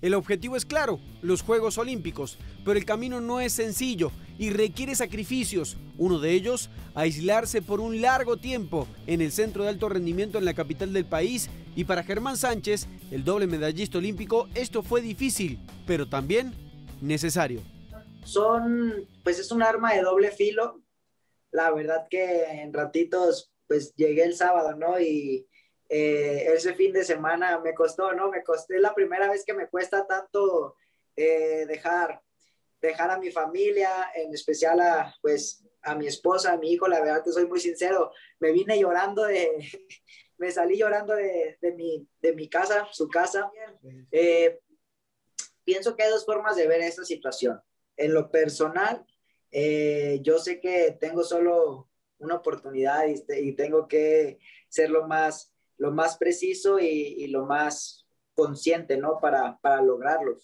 El objetivo es claro, los Juegos Olímpicos, pero el camino no es sencillo y requiere sacrificios. Uno de ellos, aislarse por un largo tiempo en el centro de alto rendimiento en la capital del país. Y para Germán Sánchez, el doble medallista olímpico, esto fue difícil, pero también necesario. Son, pues es un arma de doble filo. La verdad que en ratitos, pues llegué el sábado, ¿no? Y eh, ese fin de semana me costó, ¿no? Me costó, es la primera vez que me cuesta tanto eh, dejar, dejar a mi familia, en especial a, pues, a mi esposa, a mi hijo, la verdad que soy muy sincero, me vine llorando de, me salí llorando de, de, mi, de mi casa, su casa. Eh, pienso que hay dos formas de ver esta situación. En lo personal, yo sé que tengo solo una oportunidad y, y tengo que ser lo más lo más preciso y, lo más consciente, ¿no? Para, para lograrlo.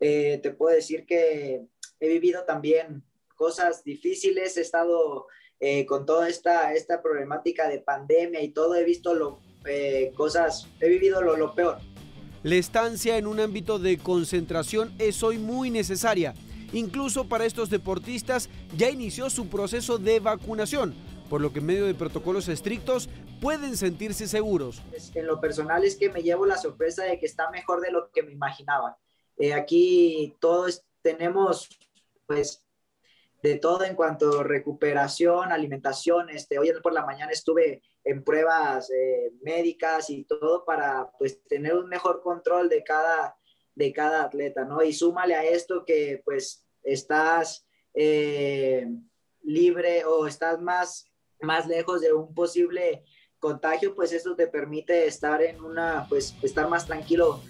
Eh, te puedo decir que he vivido también cosas difíciles, he estado eh, con toda esta, esta problemática de pandemia y todo, he visto lo, eh, cosas, he vivido lo, lo peor. La estancia en un ámbito de concentración es hoy muy necesaria. Incluso para estos deportistas ya inició su proceso de vacunación por lo que en medio de protocolos estrictos pueden sentirse seguros. En lo personal es que me llevo la sorpresa de que está mejor de lo que me imaginaba. Eh, aquí todos tenemos pues de todo en cuanto a recuperación, alimentación. Este, hoy por la mañana estuve en pruebas eh, médicas y todo para pues tener un mejor control de cada, de cada atleta, ¿no? Y súmale a esto que pues estás eh, libre o estás más más lejos de un posible contagio, pues eso te permite estar en una, pues estar más tranquilo.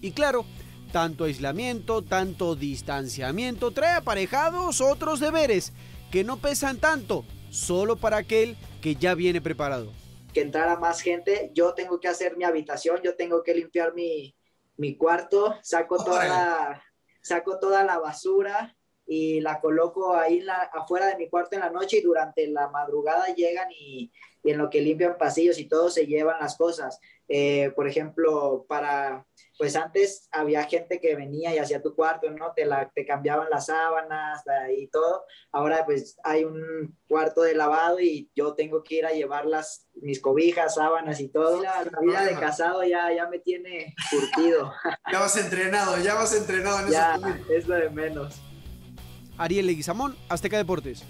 Y claro, tanto aislamiento, tanto distanciamiento trae aparejados otros deberes que no pesan tanto, solo para aquel que ya viene preparado. Que entrara más gente, yo tengo que hacer mi habitación, yo tengo que limpiar mi, mi cuarto, saco toda, saco toda la basura, y la coloco ahí la, afuera de mi cuarto en la noche y durante la madrugada llegan y, en lo que limpian pasillos y todo se llevan las cosas. Eh, por ejemplo, para, pues antes había gente que venía y hacía tu cuarto, ¿no? Te, la, te cambiaban las sábanas y todo. Ahora pues hay un cuarto de lavado y yo tengo que ir a llevar las, mis cobijas, sábanas y todo. La, vida de casado ya, ya me tiene curtido. ya vas entrenado, ya vas entrenado en ya, es lo de menos. Ariel Leguizamón, Azteca Deportes.